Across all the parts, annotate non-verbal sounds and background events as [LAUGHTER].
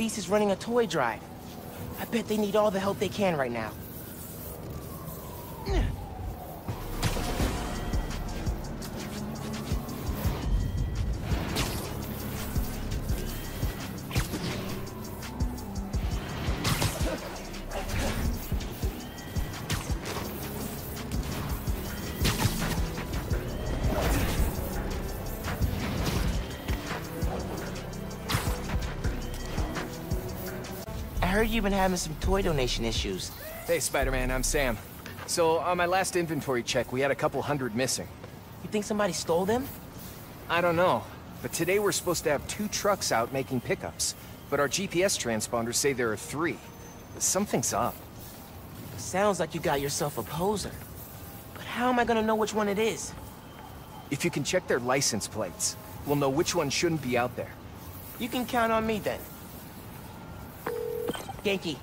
Feast is running a toy drive. I bet they need all the help they can right now. Heard you've been having some toy donation issues. Hey, Spider-Man, I'm Sam. So, on my last inventory check, we had a couple hundred missing. You think somebody stole them? I don't know, but today we're supposed to have two trucks out making pickups. But our GPS transponders say there are three. Something's up. Sounds like you got yourself a poser. But how am I gonna know which one it is? If you can check their license plates, we'll know which one shouldn't be out there. You can count on me then. Ganke,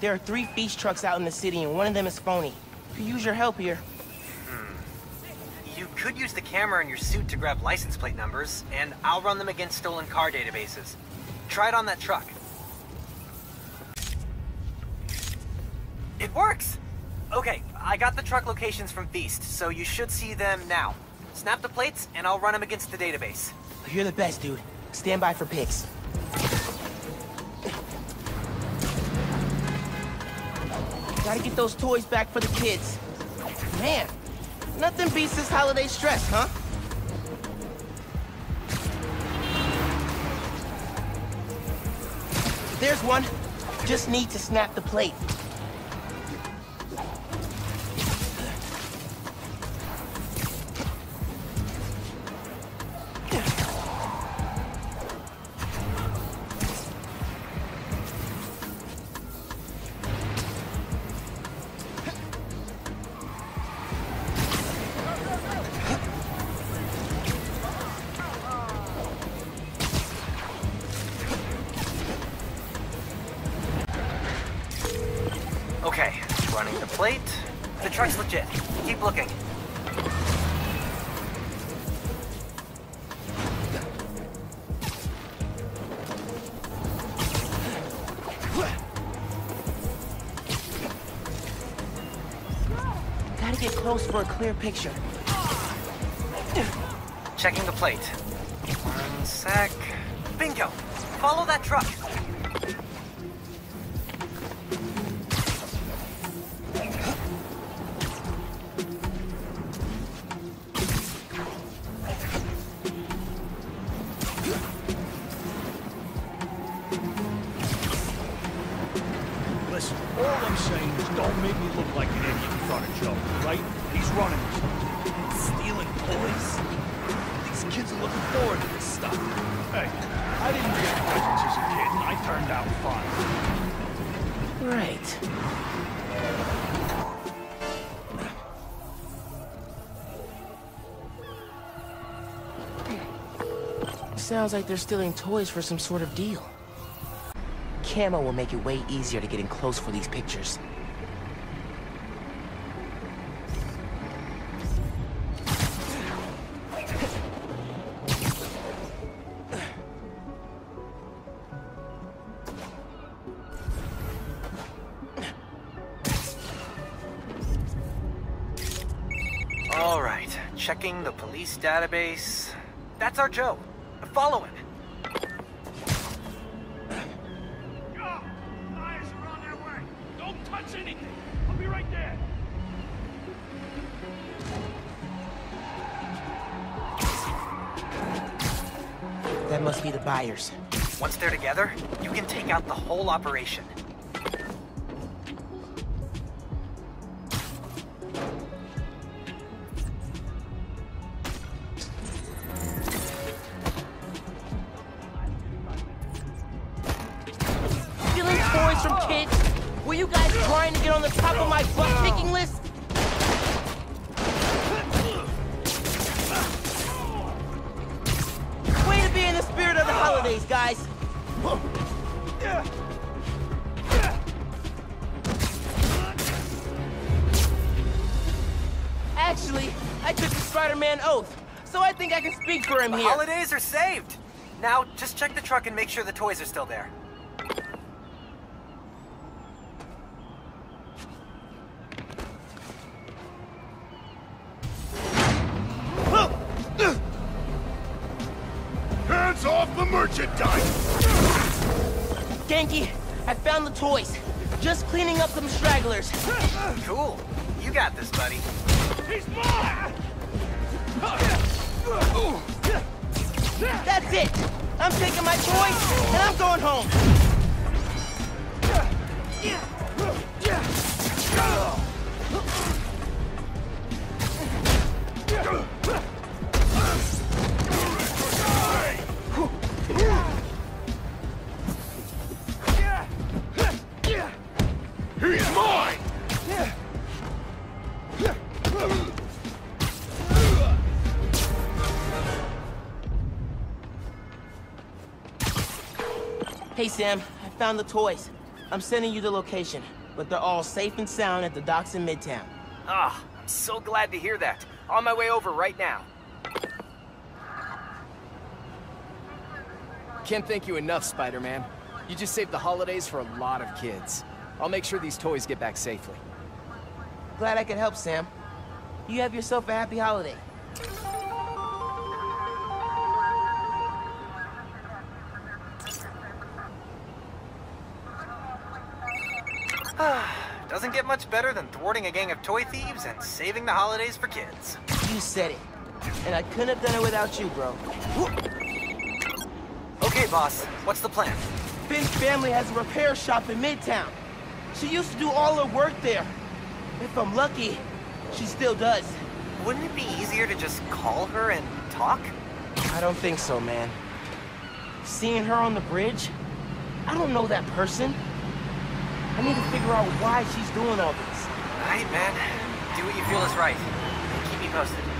there are three Feast trucks out in the city and one of them is phony. Could use your help here. Hmm. You could use the camera in your suit to grab license plate numbers, and I'll run them against stolen car databases. Try it on that truck. It works! Okay, I got the truck locations from Feast, so you should see them now. Snap the plates, and I'll run them against the database. You're the best, dude. Stand by for pics. Gotta get those toys back for the kids. Man, nothing beats this holiday stress, huh? There's one. Just need to snap the plate. Plate. The truck's legit. Keep looking. Gotta get close for a clear picture. Checking the plate. One sec. Bingo! Follow that truck. Me look like an idiot in front of Joe, right? He's running Stealing toys? These kids are looking forward to this stuff. Hey, I didn't get presents as a kid, and I turned out fine. Right. Sounds like they're stealing toys for some sort of deal. Camo will make it way easier to get in close for these pictures. Checking the police database. That's our Joe. Follow him. Are on their way. Don't touch anything. I'll be right there. That must be the buyers. Once they're together, you can take out the whole operation. From kids? Were you guys trying to get on the top of my butt picking list? Way to be in the spirit of the holidays, guys. Actually, I took the Spider-Man oath, so I think I can speak for him The here. holidays are saved. Now, just check the truck and make sure the toys are still there. Off the merchandise! Ganke, I found the toys. Just cleaning up some stragglers. Cool. You got this, buddy. He's mine! That's it. I'm taking my toys and I'm going home. Hey, Sam, I found the toys. I'm sending you the location, but they're all safe and sound at the docks in Midtown. Ah, I'm so glad to hear that. On my way over right now. Can't thank you enough, Spider-Man. You just saved the holidays for a lot of kids. I'll make sure these toys get back safely. Glad I could help, Sam. You have yourself a happy holiday. [SIGHS] Doesn't get much better than thwarting a gang of toy thieves and saving the holidays for kids. You said it. And I couldn't have done it without you, bro. Okay, boss. What's the plan? Phin's family has a repair shop in Midtown. She used to do all her work there. If I'm lucky, she still does. Wouldn't it be easier to just call her and talk? I don't think so, man. Seeing her on the bridge? I don't know that person. I need to figure out why she's doing all this. Alright, man. Do what you feel is right. Keep me posted.